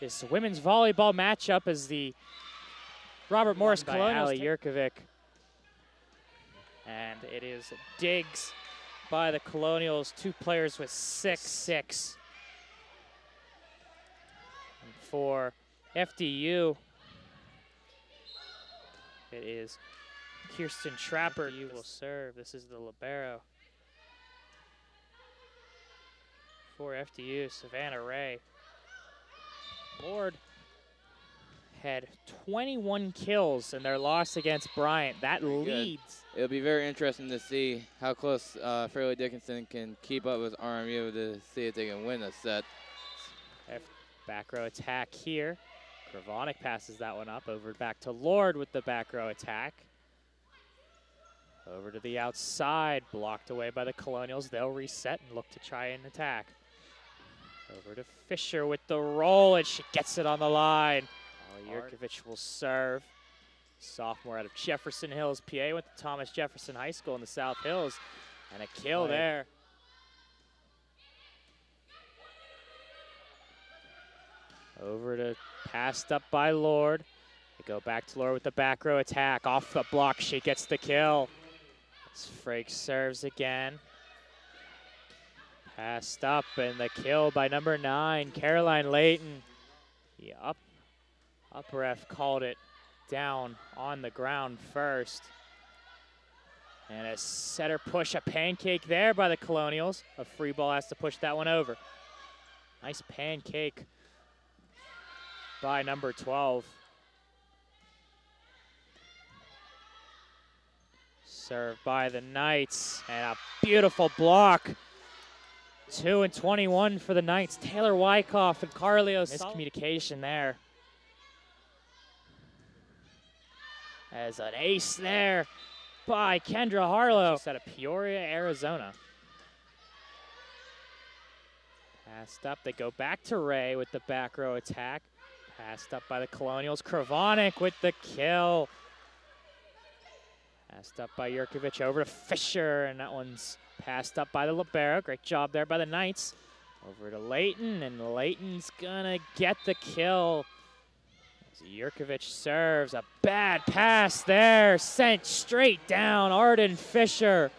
this women's volleyball matchup as the Robert Morris Colonials. Ali Yurkovic. And it is digs by the Colonials. Two players with six. Six. And for FDU, it is Kirsten Trapper You will serve. This is the libero. For FDU, Savannah Ray. Lord had 21 kills in their loss against Bryant. That Pretty good. leads. It'll be very interesting to see how close uh, Fairleigh Dickinson can keep up with RMU to see if they can win a set. Back row attack here. Kravonic passes that one up. Over back to Lord with the back row attack. Over to the outside, blocked away by the Colonials. They'll reset and look to try and attack. Over to Fisher with the roll, and she gets it on the line. Oh. Yurkovich will serve. Sophomore out of Jefferson Hills, PA, went to Thomas Jefferson High School in the South Hills. And a kill there. Over to passed up by Lord. They go back to Lord with the back row attack. Off the block, she gets the kill. As Frake serves again. Passed up and the kill by number nine, Caroline Layton. The up, up ref called it down on the ground first. And a setter push, a pancake there by the Colonials. A free ball has to push that one over. Nice pancake by number 12. Served by the Knights, and a beautiful block. Two and 21 for the Knights. Taylor Wyckoff and Carlio. Miscommunication there. As an ace there by Kendra Harlow. She's out of Peoria, Arizona. Passed up. They go back to Ray with the back row attack. Passed up by the Colonials. Kravonic with the kill. Passed up by Yurkovich over to Fisher, and that one's passed up by the Libero. Great job there by the Knights. Over to Layton, and Layton's gonna get the kill. As Yurkovich serves a bad pass there, sent straight down. Arden Fisher